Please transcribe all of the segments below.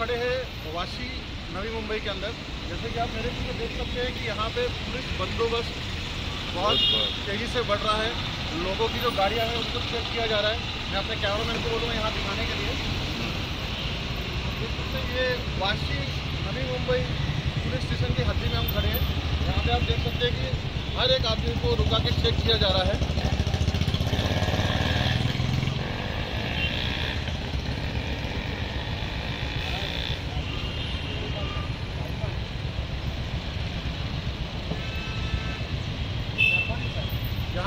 खड़े हैं वाशी नवी मुंबई के अंदर। जैसे कि आप मेरे पीछे देख सकते हैं कि यहाँ पे पुलिस बंदोबस्त बहुत तेज़ी से बढ़ रहा है। लोगों की जो गाड़ियाँ हैं उनको चेक किया जा रहा है। मैं अपने कैमरा मैन को बोलूँगा यहाँ दिखाने के लिए। तो ये वाशी नवी मुंबई पुलिस स्टेशन की हद्दी में हम खड़े हैं। यहाँ पे आप देख सकते हैं कि हर एक आदमी को रुका के चेक किया जा रहा है।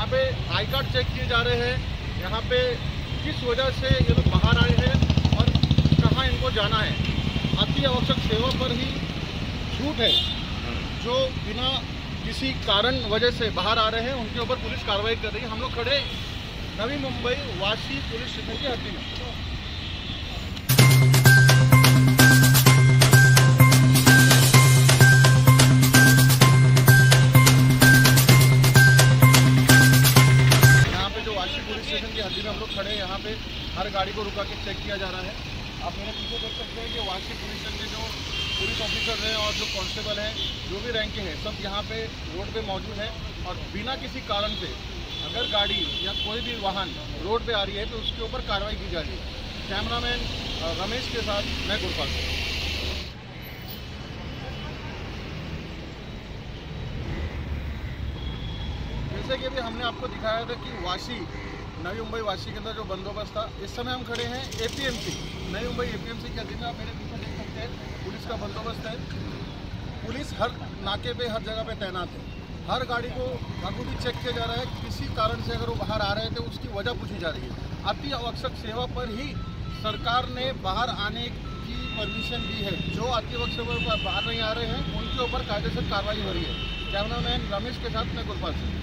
यहाँ पे आई कार्ड चेक किए जा रहे हैं। यहाँ पे किस वजह से ये लोग बाहर आए हैं और कहाँ इनको जाना है। अति आवश्यक सेवा पर ही छूट है। जो बिना किसी कारण वजह से बाहर आ रहे हैं, उनके ऊपर पुलिस कार्रवाई कर रही है। हम लोग खड़े नवी मुंबई वासी पुलिस स्टेशन की हद्दी में। लोग खड़े हैं, यहाँ पे हर गाड़ी को रुका के चेक किया जा रहा है। आप मेरे पीछे देख सकते हैं कि वाशी स्टेशन के जो पुलिस ऑफिसर हैं और जो कांस्टेबल हैं, जो भी रैंक के हैं, सब यहाँ पे रोड पे मौजूद हैं और बिना किसी कारण से अगर गाड़ी या कोई भी वाहन रोड पे आ रही है तो उसके ऊपर कार्रवाई की जा रही है। कैमरामैन रमेश के साथ मैं गुरपाल सिंह जैसे कि अभी हमने आपको दिखाया था कि वाशी नवी मुंबई वाशी के अंदर जो बंदोबस्त था, इस समय हम खड़े हैं एपीएमसी नई मुंबई एपीएमसी के अधीन आप मेरे पीछे देख सकते हैं, पुलिस का बंदोबस्त है। पुलिस हर नाके पे, हर जगह पे तैनात है। हर गाड़ी को बखूबी चेक किया जा रहा है, किसी कारण से अगर वो बाहर आ रहे थे, उसकी वजह पूछी जा रही है। अति आवश्यक सेवा पर ही सरकार ने बाहर आने की परमिशन दी है। जो अति आवश्यक सेवा बाहर नहीं आ रहे हैं, उनके ऊपर कायदेसर कार्रवाई हो रही है। कैमरामैन रमेश के साथ मैं गुरपाल सिंह।